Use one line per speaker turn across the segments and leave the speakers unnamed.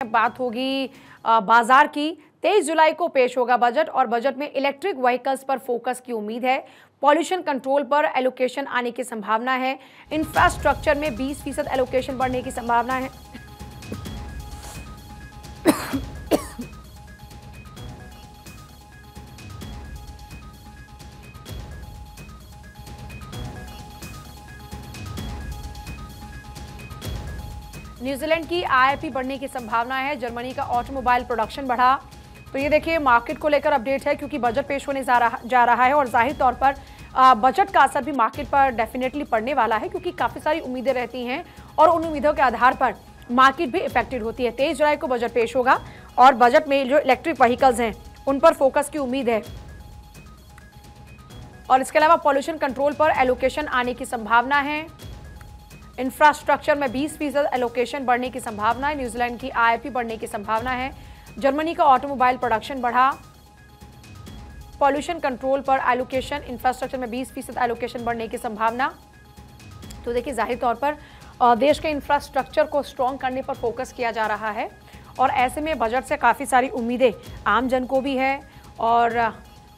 बात होगी बाज़ार की। तेईस जुलाई को पेश होगा बजट और बजट में इलेक्ट्रिक व्हीकल्स पर फोकस की उम्मीद है। पॉल्यूशन कंट्रोल पर एलोकेशन आने की संभावना है। इंफ्रास्ट्रक्चर में 20 फ़ीसद एलोकेशन बढ़ने की संभावना है। न्यूजीलैंड की आईआईपी बढ़ने की संभावना है, जर्मनी का ऑटोमोबाइल प्रोडक्शन बढ़ा। तो ये देखिए, मार्केट को लेकर अपडेट है, क्योंकि बजट पेश होने जा रहा जा रहा है और ज़ाहिर तौर पर बजट का असर भी मार्केट पर डेफिनेटली पड़ने वाला है, क्योंकि काफ़ी सारी उम्मीदें रहती हैं और उन उम्मीदों के आधार पर मार्केट भी इफेक्टेड होती है। तेईस जुलाई को बजट पेश होगा और बजट में जो इलेक्ट्रिक व्हीकल्स हैं, उन पर फोकस की उम्मीद है। और इसके अलावा पॉल्यूशन कंट्रोल पर एलोकेशन आने की संभावना है। इंफ्रास्ट्रक्चर में 20 फ़ीसद एलोकेशन बढ़ने की संभावना है। न्यूजीलैंड की आईपी बढ़ने की संभावना है। जर्मनी का ऑटोमोबाइल प्रोडक्शन बढ़ा। पॉल्यूशन कंट्रोल पर एलोकेशन इंफ्रास्ट्रक्चर में 20 फ़ीसद एलोकेशन बढ़ने की संभावना। तो देखिए, ज़ाहिर तौर पर देश के इंफ्रास्ट्रक्चर को स्ट्रॉन्ग करने पर फोकस किया जा रहा है। और ऐसे में बजट से काफ़ी सारी उम्मीदें आम जन को भी है और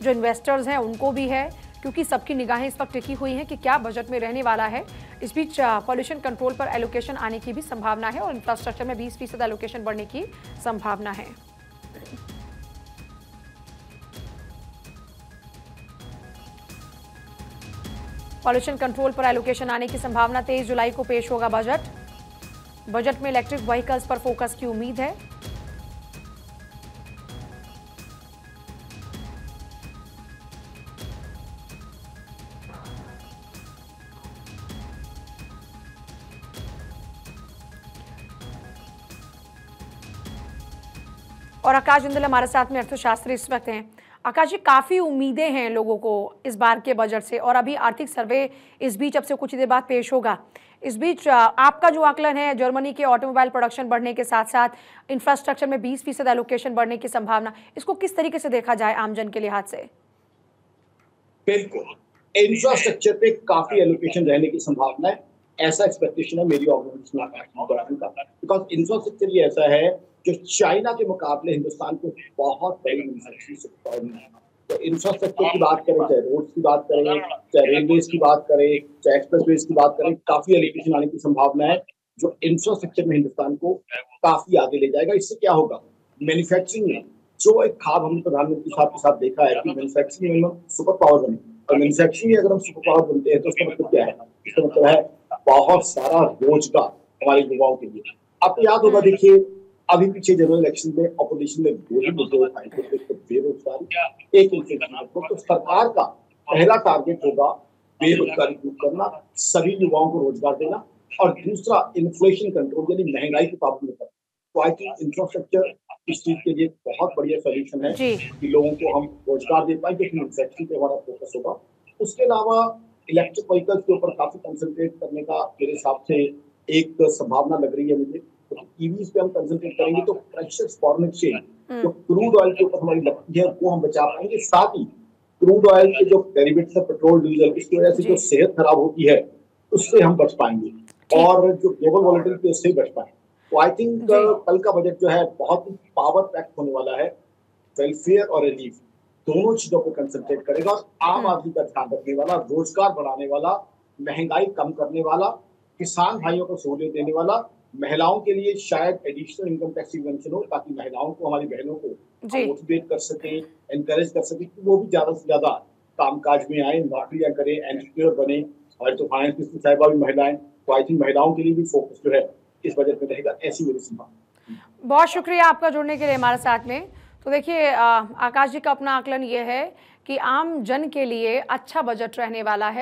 जो इन्वेस्टर्स हैं उनको भी है। क्योंकि सबकी निगाहें इस वक्त टिकी हुई हैं कि क्या बजट में रहने वाला है। इस बीच पॉल्यूशन कंट्रोल पर एलोकेशन आने की भी संभावना है और इंफ्रास्ट्रक्चर में 20 फ़ीसद एलोकेशन बढ़ने की संभावना है। पॉल्यूशन कंट्रोल पर एलोकेशन आने की संभावना तेईस जुलाई को पेश होगा बजट। बजट में इलेक्ट्रिक व्हीकल्स पर फोकस की उम्मीद है। और आकाश जिंदल हमारे साथ में अर्थशास्त्री इस वक्त हैं। आकाश जी, काफ़ी उम्मीदें हैं लोगों को इस बार के बजट से और अभी आर्थिक सर्वे इस बीच अब से कुछ देर बाद पेश होगा। इस बीच आपका जो आकलन है जर्मनी के ऑटोमोबाइल प्रोडक्शन बढ़ने के साथ साथ इंफ्रास्ट्रक्चर में 20 फ़ीसद एलोकेशन बढ़ने की संभावना, इसको किस तरीके से देखा जाए आमजन के लिहाज से?
बिल्कुल। इंफ्रास्ट्रक्चर पे काफ़ी एलोकेशन रहने की संभावना है। ऐसा एक्सपेक्टेशन है मेरी ऑर्गेनाइजेशन का बिकॉज़ इंफ्रास्ट्रक्चर ये ऐसा है जो चाइना के मुकाबले हिंदुस्तान को बहुत बड़ी मैन्युफैक्चरिंग है। तो इंफ्रास्ट्रक्चर की बात करें, चाहे रोड की बात करें, चाहे रेलवे की बात करें, चाहे एक्सप्रेस की बात करें, काफ़ी एलिकेशन आने की संभावना है, जो इंफ्रास्ट्रक्चर में हिंदुस्तान को काफ़ी आगे ले जाएगा। इससे क्या होगा? मैन्युफैक्चरिंग में जो एक खाब हमने प्रधानमंत्री साहब के साथ देखा है कि मैन्युफैक्चरिंग में हम सुपर पावर बने। और मैन्युफैक्चरिंग में अगर हम सुपर पावर बनते हैं तो उसका मतलब क्या है? इसका मतलब है बहुत सारा रोज़गार हमारे युवाओं के लिए। आपको याद होगा, देखिए अभी पीछे जनरल इलेक्शन में अपोजिशन में दो ही मुद्दे उठाए थे तो बेरोजगारी एक इन्फ्लेशन तो सरकार का पहला टारगेट होगा बेरोजगारी दूर करना सभी युवाओं को रोज़गार देना और दूसरा इन्फ्लेशन कंट्रोल यानी महँगाई को काबू में करना। तो आई थिंक इंफ्रास्ट्रक्चर इस चीज़ के लिए बहुत बढ़िया सोल्यूशन है कि लोगों को हम रोज़गार दे पाए क्योंकि मैन्युफैक्चरिंग पे हमारा फोकस होगा। उसके अलावा इलेक्ट्रिक व्हीकल्स के ऊपर काफ़ी कंसंट्रेट करने का मेरे हिसाब से एक संभावना लग रही है मुझे। ईवीज पे हम कंसंट्रेट करेंगे तो प्रेशियस फॉरेन एक्सचेंज जो क्रूड ऑयल के ऊपर हमारी लगती है वो हम बचा पाएँगे। साथ ही क्रूड ऑयल के जो डेरिवेट्स है पेट्रोल डीजल इसकी वजह से जो सेहत खराब होती है उससे हम बच पाएँगे। और जो ग्लोबल वॉलिटिलिटी उससे बच पाएँगे। तो आई थिंक कल का बजट जो है बहुत ही पावर पैक होने वाला है। वेलफेयर और रिलीफ दोनों चीज़ों पर कंसंट्रेट करेगा। और आम हम्म। आदमी का ध्यान रखने वाला रोज़गार बढ़ाने वाला महँगाई कम करने वाला किसान भाइयों को सहूलियत देने वाला महिलाओं के लिए शायद एडिशनल इनकम टैक्स इवेंशन हो ताकि महिलाओं को हमारी बहनों को मोटिवेट कर सके एनकरेज कर सके कि वो भी ज़्यादा से ज़्यादा कामकाज में आए नौकरियाँ करें एंटरप्रेन्योर बने। और तो फाइनेंस मिनिस्टर साहिबा भी महिलाएँ तो आई थिंक महिलाओं के लिए भी फोकस जो है इस बजट में रहेगा ऐसी मेरी संभावना
बहुत शुक्रिया आपका जुड़ने के लिए हमारे साथ में। तो देखिए आकाश जी का अपना आकलन ये है कि आम जन के लिए अच्छा बजट रहने वाला है।